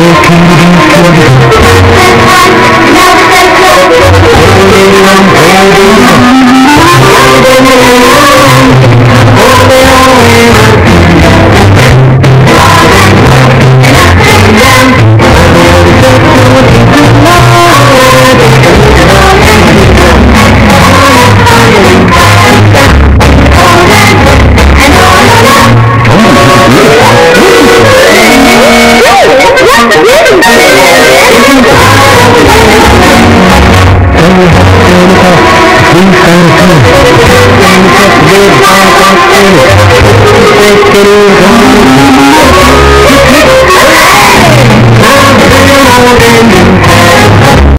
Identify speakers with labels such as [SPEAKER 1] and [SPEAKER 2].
[SPEAKER 1] Walking without की हर प्रेम का दिल धड़कन उनके दिल धड़कन से तेरे